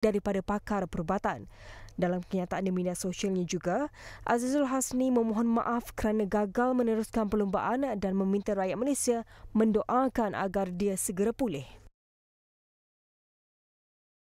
daripada pakar perubatan. Dalam kenyataan di media sosialnya juga, Azizul Hasni memohon maaf kerana gagal meneruskan perlumbaan dan meminta rakyat Malaysia mendoakan agar dia segera pulih.